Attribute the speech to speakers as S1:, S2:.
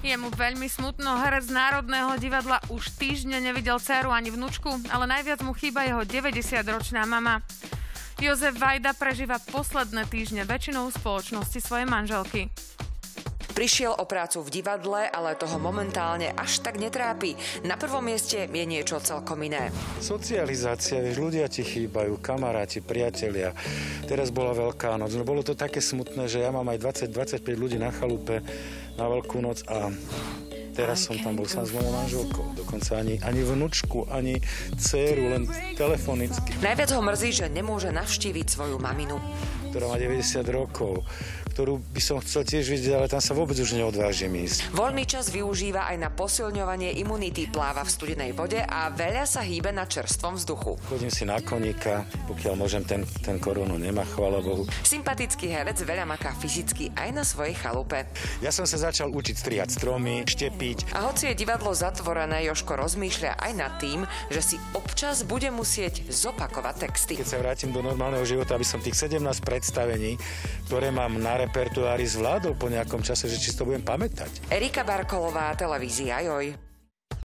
S1: Je mu veľmi smutno, herec Národného divadla už týždne nevidel dceru ani vnúčku, ale najviac mu chýba jeho 90-ročná mama. Jozef Vajda prežíva posledné týždne väčšinou spoločnosti svojej manželky.
S2: Prišiel o prácu v divadle, ale toho momentálne až tak netrápi. Na prvom mieste je niečo celkom iné.
S3: Socializácia, vieš, ľudia ti chýbajú, kamaráti, priatelia. Teraz bola Veľká noc, no bolo to také smutné, že ja mám aj 20-25 ľudí na chalupe na Veľkú noc a teraz som tam bol sám s mojou manželkou. Dokonca ani, ani vnúčku, ani dceru, len telefonicky.
S2: Najviac ho mrzí, že nemôže navštíviť svoju maminu.
S3: Ktorá má 90 rokov ktorú by som chcel tiež vidieť, ale tam sa vôbec už neodvážim ísť.
S2: Voľný čas využíva aj na posilňovanie imunity, pláva v studenej vode a veľa sa hýbe na čerstvom vzduchu.
S3: Chodím si na koníka, pokiaľ môžem, ten, ten korunu nemá, chvála Bohu.
S2: Sympatický herec veľa maká fyzicky aj na svojej chalupe.
S3: Ja som sa začal učiť striať stromy, štepiť.
S2: A hoci je divadlo zatvorené, Joško rozmýšľa aj nad tým, že si občas bude musieť zopakovať texty.
S3: Keď sa vrátim do normálneho života, aby som tých 17 predstavení, ktoré mám na repertoári zvládol po nejakom čase, že či to budem pamätať.
S2: Erika Barkolová, televízia Joj.